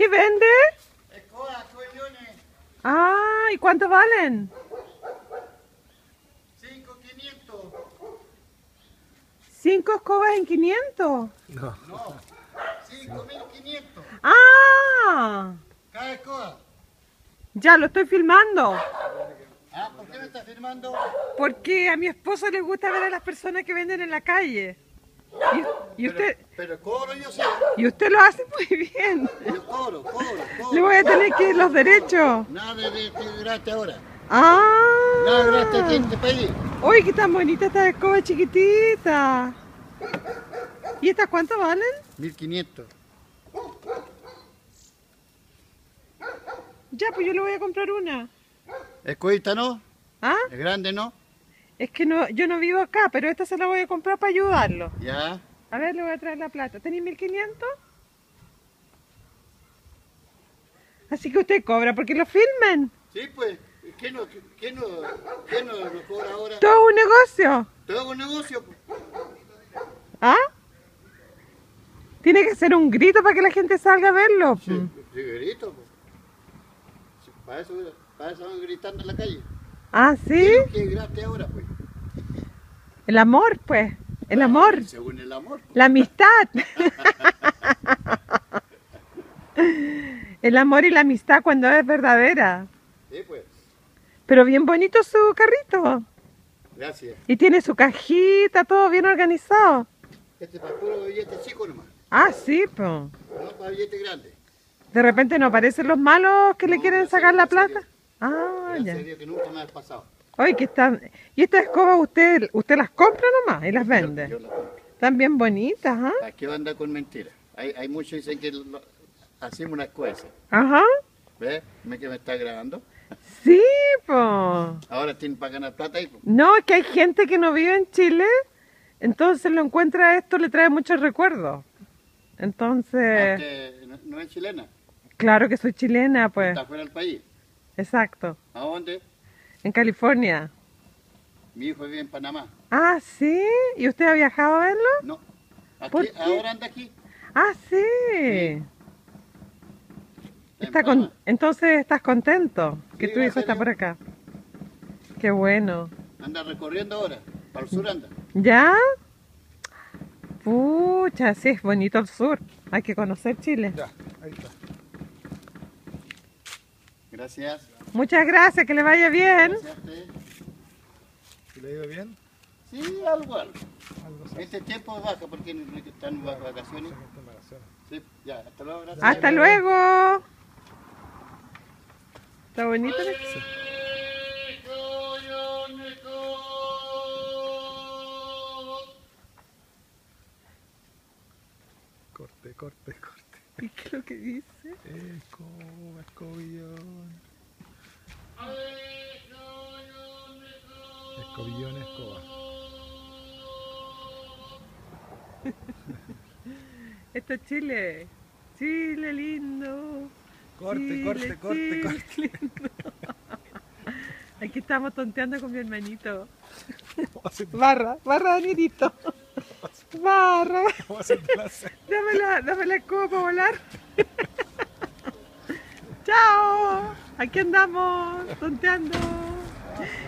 ¿Qué vende? Ah, ¿y cuánto valen? 5,500. ¿Cinco escobas en 500? No. No, 5,500. ¡Ah! Cada escoba. Ya lo estoy filmando. Ah, ¿por qué me estás firmando? Porque a mi esposo le gusta ver a las personas que venden en la calle. Y, y usted, Pero cobro yo sí. y usted lo hace muy bien. Yo cobro, cobro, cobro. Le voy a tener que ir los derechos. Nada de, gratis ahora. ¡Ah! Nada de gratis aquí en este país. ¡Uy, qué tan bonita esta escoba chiquitita! ¿Y estas cuánto valen? 1500. Ya, pues yo le voy a comprar una. Escobita no, ¿Ah? es grande no. Es que no, yo no vivo acá, pero esta se la voy a comprar para ayudarlo. Ya. A ver, le voy a traer la plata. ¿Tenéis 1500? Así que usted cobra porque lo filmen. Sí, pues. ¿Qué no, qué no, qué no nos cobra ahora? Todo un negocio. Todo un negocio. pues. ¿Ah? Tiene que ser un grito para que la gente salga a verlo. Sí, sí, grito. pues. Para eso, para eso van gritando en la calle. Ah, ¿sí? ¿Qué es gratis ahora, pues? El amor, pues. El amor. Según el amor. pues. La amistad. El amor y la amistad cuando es verdadera. Sí, pues. Pero bien bonito su carrito. Gracias. Y tiene su cajita, todo bien organizado. Este es para puro billete chico nomás. Ah, sí, pues. No para billete grande. De repente no aparecen los malos que le quieren sacar la plata. Ah, Gracias ya. Dios que nunca me ha pasado. Oye, que están. ¿Y estas escobas usted, usted las compra nomás y las Yo vende? la compro. Están bien bonitas, ¿ah? ¿Para qué anda con mentiras? Hay, hay muchos que dicen que lo- hacemos unas cosas. Ajá. ¿Ves? ¿Me que me está grabando? Sí, pues. Ahora tienen para ganar plata y pues. No, es que hay gente que no vive en Chile, entonces lo encuentra esto, le trae muchos recuerdos. Entonces, no, no es chilena, claro que soy chilena, pues. está fuera del país. Exacto. ¿A dónde? En California. Mi hijo vive en Panamá. Ah, sí. ¿Y usted ha viajado a verlo? No. Aquí, ¿Por qué? ahora anda aquí. Ah, sí. en Está con... Entonces estás contento que Sí, tu hijo está por acá. Qué bueno. Anda recorriendo ahora. Para el sur anda. ¿Ya? Pucha, sí, es bonito el sur. Hay que conocer Chile. Ya, ahí está. Gracias. Muchas gracias, que le vaya bien. Gracias a usted. ¿Y le ha ido bien? Sí, algo, algo. Algo Este tiempo baja porque están en en vacaciones. Sí, ya, hasta luego, gracias. Hasta luego. Está bonito. ¿no? Corte, corte, corte. ¿Y qué es lo que dice? Escoba, escobillón. Escobillón, escoba. Esto es Chile. Chile lindo. Corte, Chile, corte, corte, Chile corte. lindo. Aquí estamos tonteando con mi hermanito. Barra, barra Danielito. Barra. Dame la, dame la escoba para volar. Chao. Aquí andamos, tonteando.